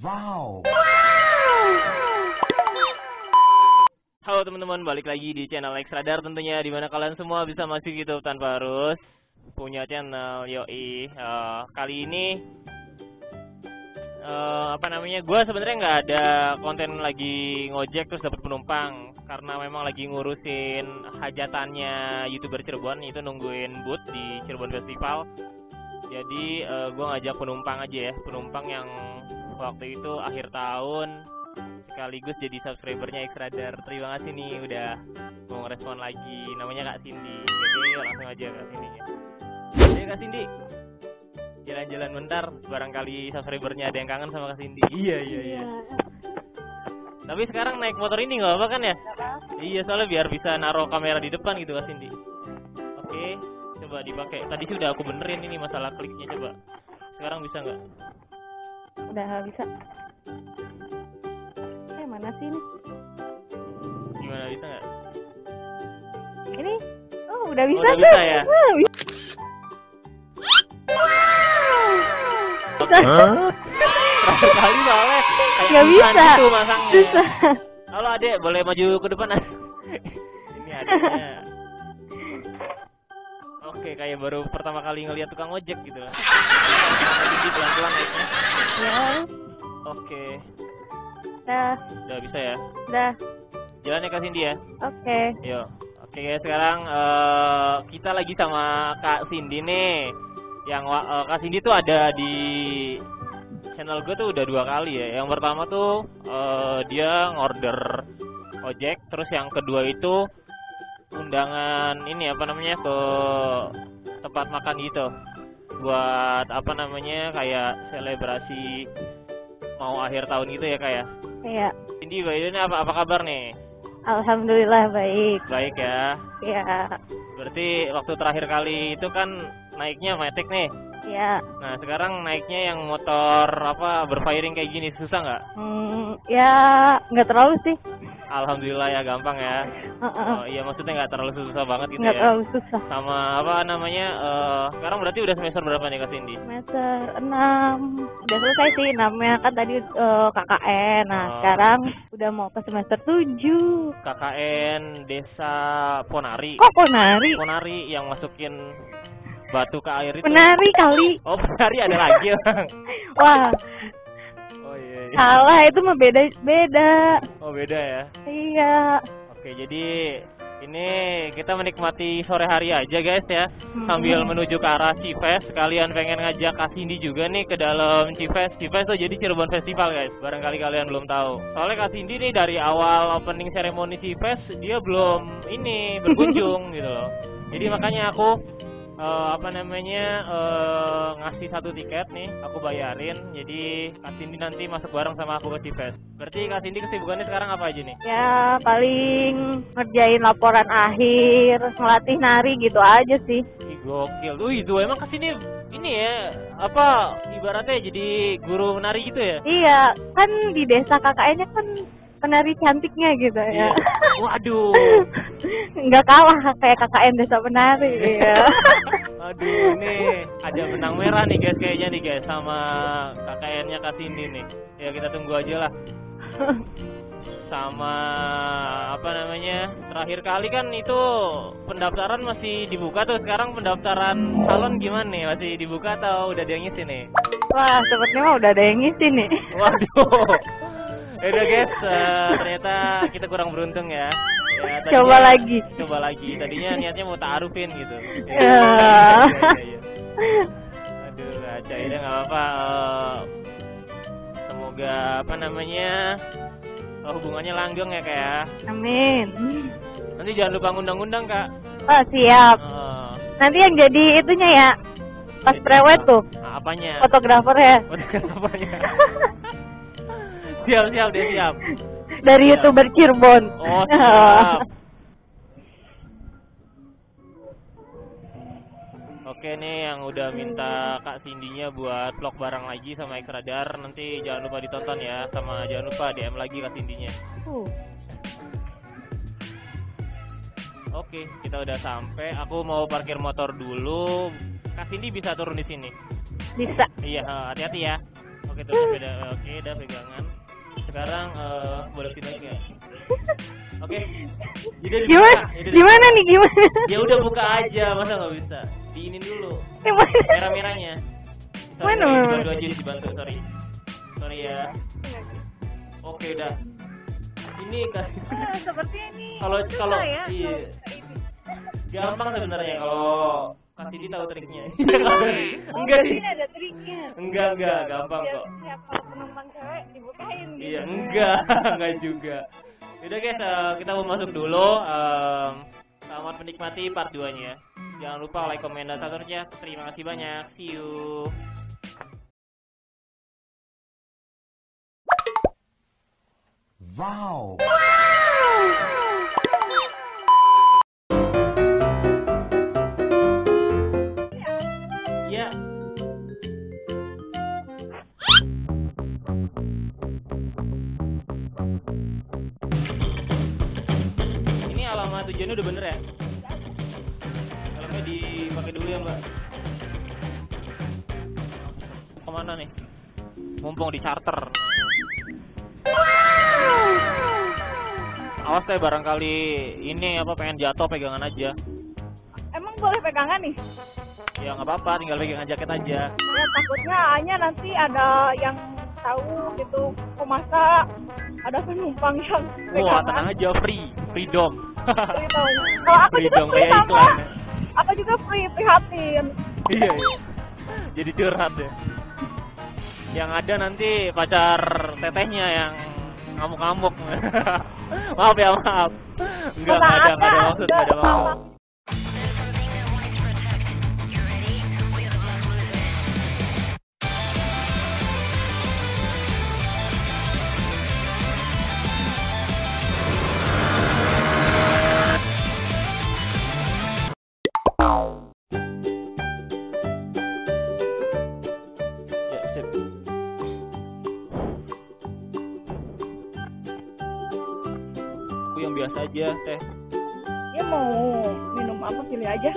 Wow. Halo teman-teman, balik lagi di channel X Radar tentunya di mana kalian semua bisa masuk YouTube tanpa harus punya channel yoi. Eh, kali ini eh, apa namanya? Gua sebenarnya nggak ada konten lagi ngojek terus dapat penumpang karena memang lagi ngurusin hajatannya youtuber Cirebon itu nungguin booth di Cirebon Festival. Jadi eh, gua ngajak penumpang aja ya, penumpang yang waktu itu akhir tahun sekaligus jadi subscribernya X Radar. Terima kasih nih udah mau ngerespon lagi. Namanya Kak Cindy. Jadi yuk langsung aja ke sininya. Ayo Kak Cindy. Jalan-jalan bentar, barangkali subscribernya ada yang kangen sama Kak Cindy. Iya, iya, iya. Tapi sekarang naik motor ini nggak apa kan ya? Iya, soalnya biar bisa naruh kamera di depan gitu Kak Cindy. Oke, coba dipakai. Tadi sih udah aku benerin ini masalah kliknya coba. Sekarang bisa nggak? Udah bisa. Eh mana sih ini? Gimana bisa nggak? Ini? Oh udah bisa. udah bisa ya? Wah, bisa. Bisa. Huh? Terakhir kali soalnya kayak instan bisa. masangnya. Bisa. Halo adek, boleh maju ke depan Ad? Ini adeknya. Oke, kayak baru pertama kali ngeliat tukang ojek gitu lah. Pelan-pelan naiknya. Ya, Oke, udah, udah bisa ya. udah. Jalan ya Kak Cindy ya. Oke. Yuk. Oke guys, sekarang eh, kita lagi sama Kak Cindy nih. Yang eh, Kak Cindy tuh ada di channel gue tuh udah dua kali ya. Yang pertama tuh eh, dia ngorder ojek, terus yang kedua itu undangan ini apa namanya ke tempat makan gitu. Buat apa namanya kayak selebrasi mau akhir tahun gitu ya kayak. Iya. Cindy, by the way, ini apa apa kabar nih? Alhamdulillah baik. Baik ya. Ya, Berarti waktu terakhir kali itu kan naiknya Matic nih. ya. Nah sekarang naiknya yang motor apa berfiring kayak gini susah nggak? Hmm, ya nggak terlalu sih. Alhamdulillah ya gampang ya. Heeh. Oh, iya maksudnya nggak terlalu susah banget gitu Nggak ya. terlalu susah. Sama apa namanya? eh, sekarang berarti udah semester berapa nih Kak Cindy? Semester 6 udah selesai sih namanya kan tadi eh, KKN. Nah, Oh. sekarang udah mau ke semester 7. KKN Desa Ponari. Kok Ponari? Ponari yang masukin batu ke air itu. Ponari kali. Oh Ponari ada lagi bang. Wah, Salah itu mah beda beda. Oh beda ya. Iya. Oke, jadi ini kita menikmati sore hari aja guys ya. Hmm. Sambil menuju ke arah Cives, kalian pengen ngajak Kak Cindy juga nih ke dalam Cives. Cives tuh jadi Cirebon Festival guys, barangkali kalian belum tahu. Soalnya Kak Cindy nih dari awal opening ceremony Cives, dia belum ini berkunjung gitu loh. Jadi makanya aku eh, apa namanya eh, ngasih satu tiket nih, aku bayarin. Jadi Kak Cindy nanti masuk bareng sama aku ke Cives. Berarti Kak Cindy kesibukannya sekarang apa aja nih? Ya paling ngerjain laporan akhir, ngelatih nari gitu aja sih. Ih, gokil. Tuh itu emang ke sini ini ya apa ibaratnya jadi guru menari gitu ya? Iya, kan di desa KKN-nya kan penari cantiknya gitu ya. Iya. Waduh. Nggak kalah kayak KKN desa penari. Iya. Aduh nih ada benang merah nih guys kayaknya nih guys sama KKN-nya Kak Cindy nih. Ya kita tunggu aja lah. Sama apa namanya? Terakhir kali kan itu pendaftaran masih dibuka tuh. Sekarang pendaftaran salon gimana nih? Masih dibuka atau udah ada yang ngisi nih? Wah, sepertinya udah ada yang ngisi nih. Waduh. Udah guys, eh, ternyata kita kurang beruntung ya. Ya, tadinya- Coba lagi. Coba lagi. Tadinya niatnya mau taarufin gitu. Ya. iya, iya. Aduh, aja ya nggak apa-apa. Eh, semoga apa namanya eh, hubungannya langgeng ya kak ya. Amin. Nanti jangan lupa ngundang-ngundang kak. Oh, siap. Eh, Nanti yang jadi itunya ya. Pas prewed tuh, nah, apanya? fotografer ya. Apanya? siap siap deh siap. Dari youtuber Cirebon. Oh siap. Oke nih yang udah minta Kak Cindy-nya buat vlog bareng lagi sama X Radar nanti jangan lupa ditonton ya sama jangan lupa DM lagi Kak Cindy-nya. Uh, Oke, kita udah sampai. Aku mau parkir motor dulu. Kak Cindy bisa turun di sini. bisa. Iya, eh, hati-hati ya. Oke, terus sepeda. Oke, udah pegangan. Sekarang eh, boleh lagi nggak? Oke. Dibuka. Gimana? Gimana nih gimana? Ya udah buka aja, masa nggak bisa? Diinin dulu. Gimana? Merah-merahnya. Sorry, Mana? sorry, Dibantu aja, dibantu, sorry. Sorry ya. Oke, udah. Ini kan Ah, seperti ini. kalau kalau ya, iya gampang sebenarnya kalau kasih dia tahu triknya. Oh, enggak berarti sih. ini ada triknya. Enggak, enggak, gampang kok. setiap kalau penumpang cewek dibukain gitu. Iya, enggak, enggak juga. Udah guys, eh, kita mau masuk dulu. Selamat menikmati part 2-nya. Jangan lupa like, komen, dan subscribe-nya. Terima kasih banyak. See you. Wow. Tujuannya udah bener ya? Helmnya dipakai dulu ya mbak. Ke mana nih? Mumpung di charter. Awas teh barangkali ini apa pengen jatuh pegangan aja. Emang boleh pegangan nih? Ya nggak apa-apa, tinggal pegangan jaket aja. Ya takutnya hanya nanti ada yang tahu gitu kok masa ada penumpang yang Wah pegangan tenang aja, free, freedom. Gitu. Kalau aku juga free kayak sama, iklan. ya. aku juga free prihatin. iya, iya. Jadi curhat ya. Yang ada nanti pacar tetehnya yang ngamuk-ngamuk. maaf ya, maaf. Enggak, Mana enggak ada, enggak ada maksud, enggak ada maksud. Aja, teh. Dia mau minum apa pilih aja.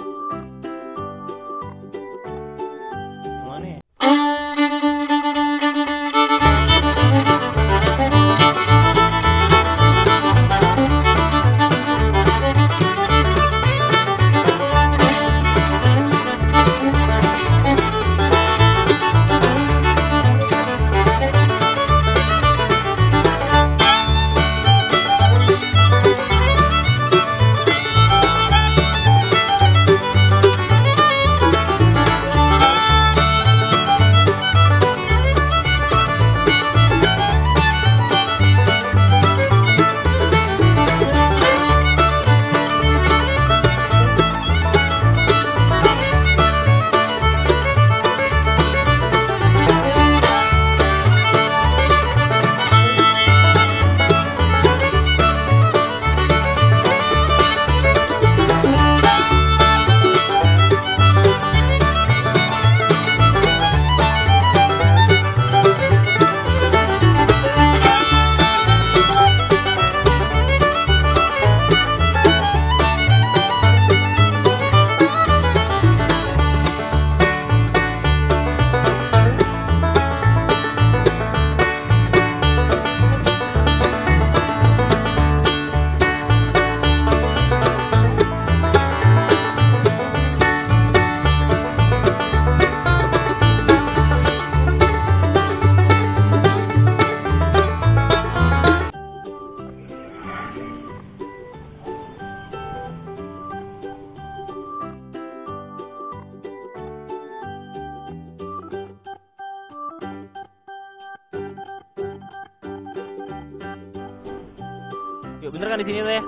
Bener kan di sini teh?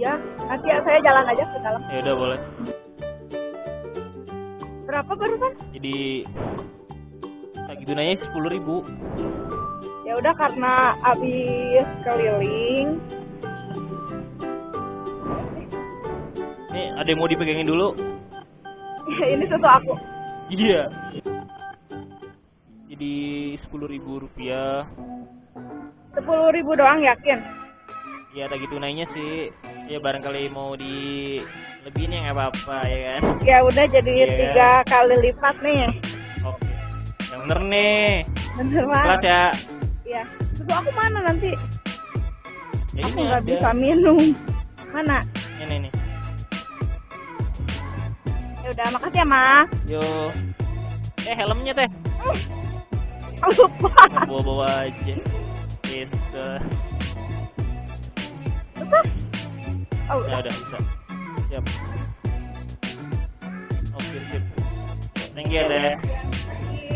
Ya, nanti saya jalan aja ke dalam. Ya udah boleh. Berapa barusan? Jadi kayak gitu nanya sepuluh ribu. Ya udah karena habis keliling. Nih ada yang mau dipegangin dulu? Ini susu aku. Iya. Jadi sepuluh ribu rupiah. Sepuluh ribu doang yakin? Ya tak gitu nanya sih. Ya barangkali mau di lebihin ya nggak apa-apa ya kan. Ya udah jadi Iya. tiga kali lipat nih. Oke. Yang bener nih. beneran kelas ya? Iya. Susu aku mana nanti? Ya aku nggak bisa minum. Mana? Ini nih ya udah makasih ya ma yo. Eh helmnya teh. Lupa. Bawa bawa aja. Gitu lupa oh. Ya udah bisa. Siap. Oke sip thank you deh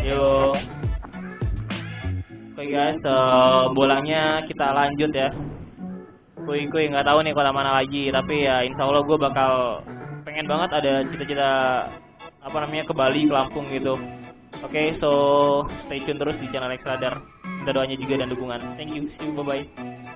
yo. Oke guys eh, bolanya kita lanjut ya. Kuy kuy nggak tahu nih kota mana lagi tapi ya insya Allah gue bakal pengen banget ada cita-cita apa namanya ke Bali ke Lampung gitu. Oke so stay tune terus di channel X Radar minta doanya juga dan dukungan. Thank you. See you. Bye bye